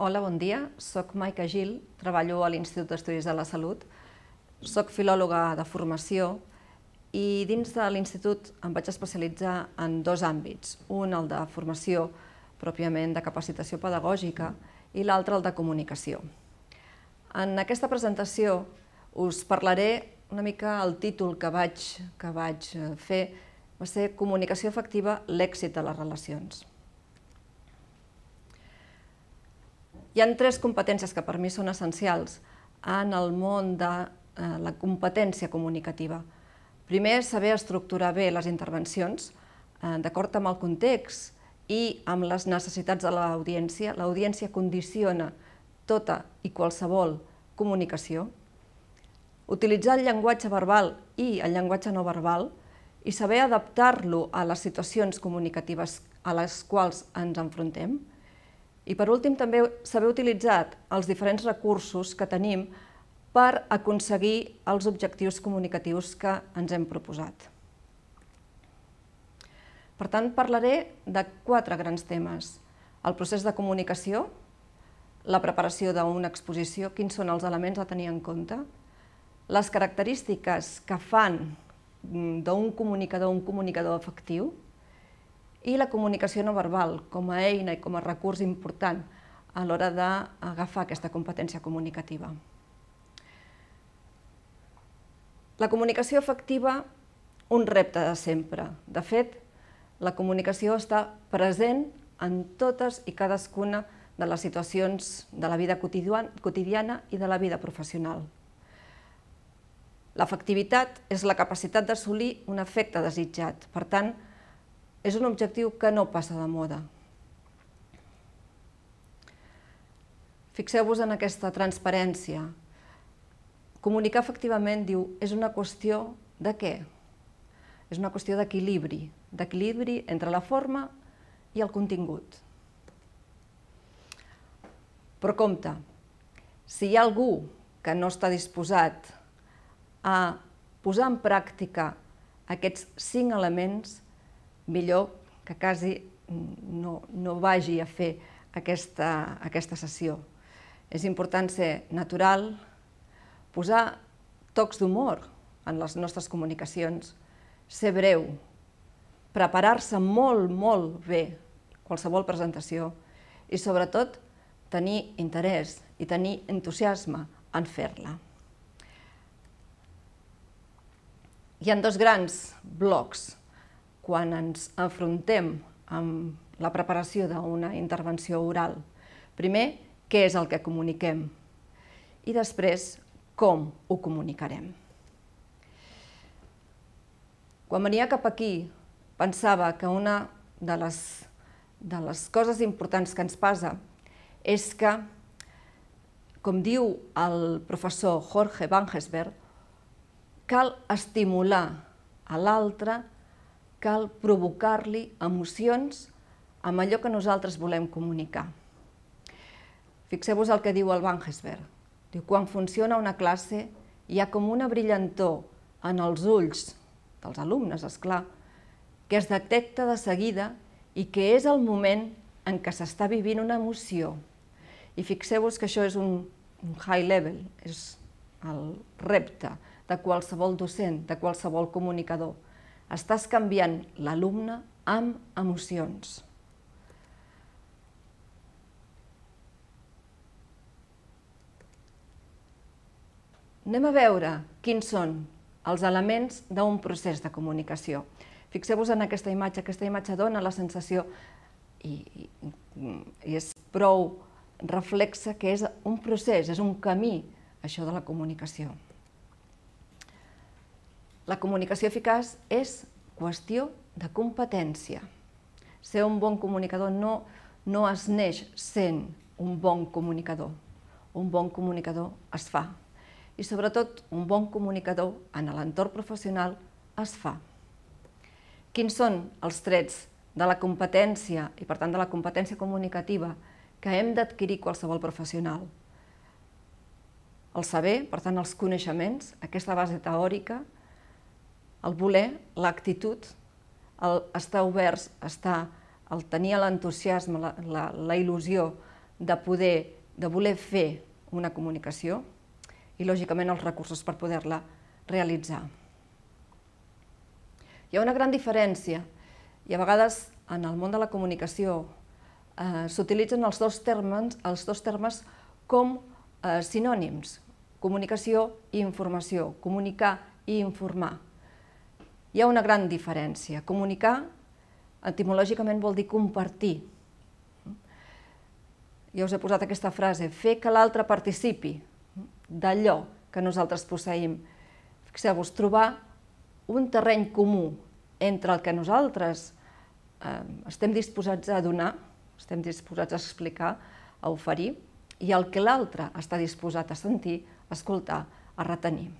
Hola, bon dia. Soc Maica Gil, treballo a l'Institut d'Estudis de la Salut. Soc filòloga de formació i dins de l'institut em vaig especialitzar en dos àmbits. Un, el de formació pròpiament de capacitació pedagògica i l'altre, el de comunicació. En aquesta presentació us parlaré una mica el títol que vaig, que vaig fer va ser Comunicació efectiva, l'èxit de les relacions. Hi ha tres competències que per mi són essencials en el món de eh, la competència comunicativa. Primer, saber estructurar bé les intervencions eh, d'acord amb el context i amb les necessitats de l'audiència. L'audiència condiciona tota i qualsevol comunicació. Utilitzar el llenguatge verbal i el llenguatge no verbal i saber adaptar-lo a les situacions comunicatives a les quals ens enfrontem. I per últim, també saber utilitzar els diferents recursos que tenim per aconseguir els objectius comunicatius que ens hem proposat. Per tant, parlaré de quatre grans temes. El procés de comunicació, la preparació d'una exposició, quins són els elements a tenir en compte, les característiques que fan Mm, d'un comunicador, un comunicador efectiu, i la comunicació no verbal com a eina i com a recurs important a l'hora d'agafar aquesta competència comunicativa. La comunicació efectiva, un repte de sempre. De fet, la comunicació està present en totes i cadascuna de les situacions de la vida quotidiana i de la vida professional. L'efectivitat és la capacitat d'assolir un efecte desitjat. Per tant, és un objectiu que no passa de moda. Fixeu-vos en aquesta transparència. Comunicar efectivament, diu, és una qüestió de què? És una qüestió d'equilibri, d'equilibri entre la forma i el contingut. Però compte, si hi ha algú que no està disposat a posar en pràctica aquests cinc elements, millor que quasi no, no vagi a fer aquesta, aquesta sessió. És important ser natural, posar tocs d'humor en les nostres comunicacions, ser breu, preparar-se molt, molt bé qualsevol presentació i sobretot tenir interès i tenir entusiasme en fer-la. Hi ha dos grans blocs quan ens enfrontem amb la preparació d'una intervenció oral. Primer, què és el que comuniquem? I després, com ho comunicarem? Quan venia cap aquí, pensava que una de les, de les coses importants que ens passa és que, com diu el professor Jorge Bangesberg, cal estimular a l'altre, cal provocar-li emocions amb allò que nosaltres volem comunicar. Fixeu-vos el que diu el Bangesberg. Diu, quan funciona una classe hi ha com una brillantor en els ulls dels alumnes, és clar, que es detecta de seguida i que és el moment en què s'està vivint una emoció. I fixeu-vos que això és un, un high level, és el repte de qualsevol docent, de qualsevol comunicador. Estàs canviant l'alumne amb emocions. Anem a veure quins són els elements d'un procés de comunicació. Fixeu-vos en aquesta imatge, aquesta imatge dona la sensació, i, i, i és prou reflexa, que és un procés, és un camí, això de la comunicació. La comunicació eficaç és qüestió de competència. Ser un bon comunicador no, no es neix sent un bon comunicador. Un bon comunicador es fa. I sobretot, un bon comunicador en l'entorn professional es fa. Quins són els trets de la competència i, per tant, de la competència comunicativa que hem d'adquirir qualsevol professional? El saber, per tant, els coneixements, aquesta base teòrica, el voler, l'actitud, el estar oberts, estar, el tenir l'entusiasme, la, la, la il·lusió de poder, de voler fer una comunicació i, lògicament, els recursos per poder-la realitzar. Hi ha una gran diferència i a vegades en el món de la comunicació eh, s'utilitzen els, dos termes, els dos termes com eh, sinònims, comunicació i informació, comunicar i informar. Hi ha una gran diferència. Comunicar etimològicament vol dir compartir. Ja us he posat aquesta frase, fer que l'altre participi d'allò que nosaltres posseïm. Fixeu-vos, trobar un terreny comú entre el que nosaltres eh, estem disposats a donar, estem disposats a explicar, a oferir, i el que l'altre està disposat a sentir, a escoltar, a retenir.